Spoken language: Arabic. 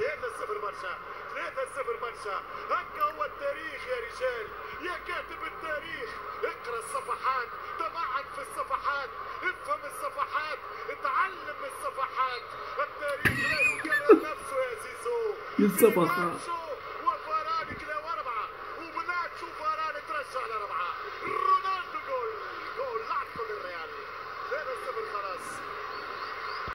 3-0 برشا 3-0 برشا. هكا هو التاريخ يا رجال. يا كاتب التاريخ اقرأ الصفحات تبعد في الصفحات افهم الصفحات اتعلم الصفحات. التاريخ لا يكرر نفسه يا زيزو. الصفحات وفرانك اربعه لاربعه رونالدو جول للريال. 3-0 خلاص.